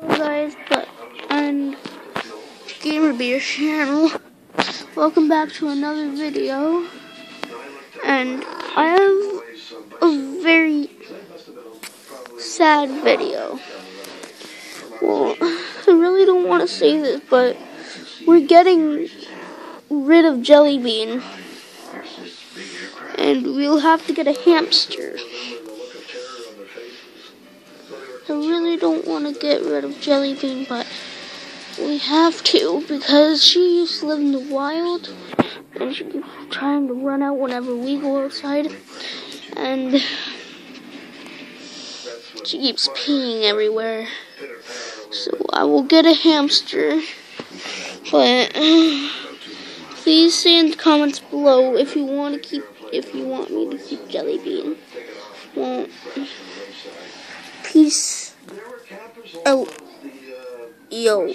Hello guys, but and Gamer Bear channel. Welcome back to another video. And I have a very sad video. Well, I really don't want to say this, but we're getting rid of Jelly Bean. And we'll have to get a hamster. I really don't want to get rid of Jelly Bean, but we have to because she used to live in the wild and she keeps trying to run out whenever we go outside. And she keeps peeing everywhere. So I will get a hamster. But please say in the comments below if you want to keep if you want me to keep Jelly Bean. Well, peace out. Yo.